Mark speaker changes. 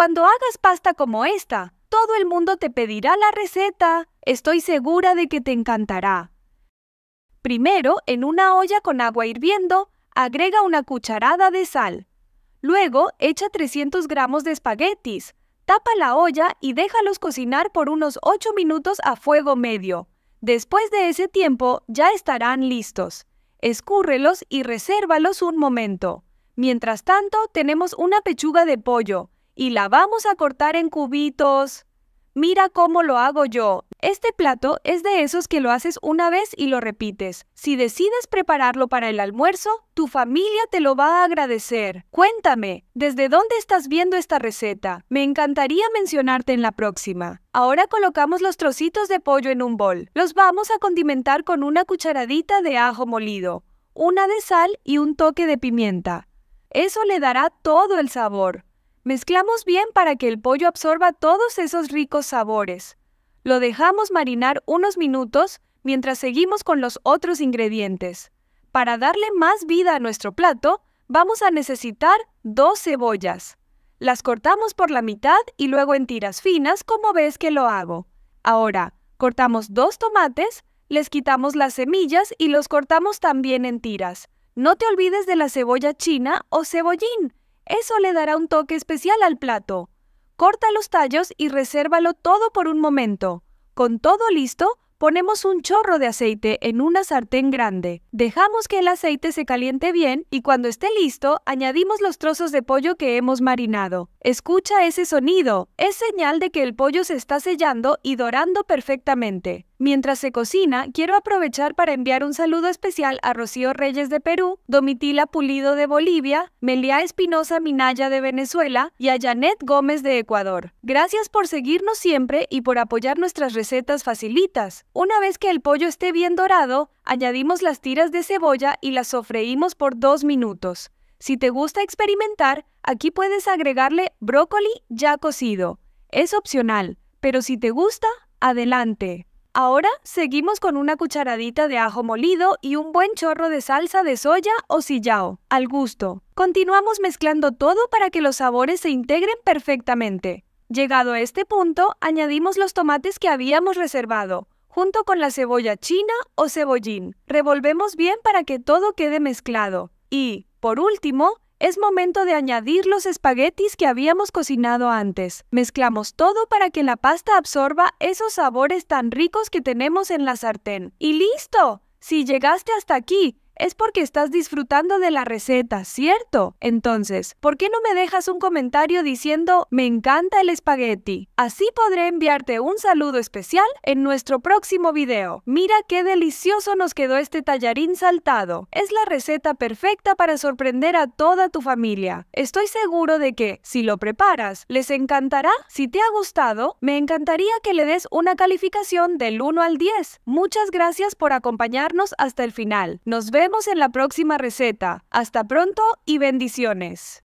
Speaker 1: Cuando hagas pasta como esta, todo el mundo te pedirá la receta. Estoy segura de que te encantará. Primero, en una olla con agua hirviendo, agrega una cucharada de sal. Luego, echa 300 gramos de espaguetis. Tapa la olla y déjalos cocinar por unos 8 minutos a fuego medio. Después de ese tiempo, ya estarán listos. Escúrrelos y resérvalos un momento. Mientras tanto, tenemos una pechuga de pollo y la vamos a cortar en cubitos. Mira cómo lo hago yo. Este plato es de esos que lo haces una vez y lo repites. Si decides prepararlo para el almuerzo, tu familia te lo va a agradecer. Cuéntame, ¿desde dónde estás viendo esta receta? Me encantaría mencionarte en la próxima. Ahora colocamos los trocitos de pollo en un bol. Los vamos a condimentar con una cucharadita de ajo molido, una de sal y un toque de pimienta. Eso le dará todo el sabor. Mezclamos bien para que el pollo absorba todos esos ricos sabores. Lo dejamos marinar unos minutos mientras seguimos con los otros ingredientes. Para darle más vida a nuestro plato, vamos a necesitar dos cebollas. Las cortamos por la mitad y luego en tiras finas como ves que lo hago. Ahora, cortamos dos tomates, les quitamos las semillas y los cortamos también en tiras. No te olvides de la cebolla china o cebollín, eso le dará un toque especial al plato. Corta los tallos y resérvalo todo por un momento. Con todo listo, Ponemos un chorro de aceite en una sartén grande. Dejamos que el aceite se caliente bien y cuando esté listo, añadimos los trozos de pollo que hemos marinado. Escucha ese sonido. Es señal de que el pollo se está sellando y dorando perfectamente. Mientras se cocina, quiero aprovechar para enviar un saludo especial a Rocío Reyes de Perú, Domitila Pulido de Bolivia, Melia Espinosa Minaya de Venezuela y a Janet Gómez de Ecuador. Gracias por seguirnos siempre y por apoyar nuestras recetas facilitas. Una vez que el pollo esté bien dorado, añadimos las tiras de cebolla y las sofreímos por dos minutos. Si te gusta experimentar, aquí puedes agregarle brócoli ya cocido. Es opcional, pero si te gusta, adelante. Ahora seguimos con una cucharadita de ajo molido y un buen chorro de salsa de soya o sillao, al gusto. Continuamos mezclando todo para que los sabores se integren perfectamente. Llegado a este punto, añadimos los tomates que habíamos reservado, junto con la cebolla china o cebollín. Revolvemos bien para que todo quede mezclado. Y, por último, es momento de añadir los espaguetis que habíamos cocinado antes. Mezclamos todo para que la pasta absorba esos sabores tan ricos que tenemos en la sartén. ¡Y listo! Si llegaste hasta aquí, es porque estás disfrutando de la receta, ¿cierto? Entonces, ¿por qué no me dejas un comentario diciendo me encanta el espagueti? Así podré enviarte un saludo especial en nuestro próximo video. Mira qué delicioso nos quedó este tallarín saltado. Es la receta perfecta para sorprender a toda tu familia. Estoy seguro de que, si lo preparas, les encantará. Si te ha gustado, me encantaría que le des una calificación del 1 al 10. Muchas gracias por acompañarnos hasta el final. Nos vemos en la próxima receta. Hasta pronto y bendiciones.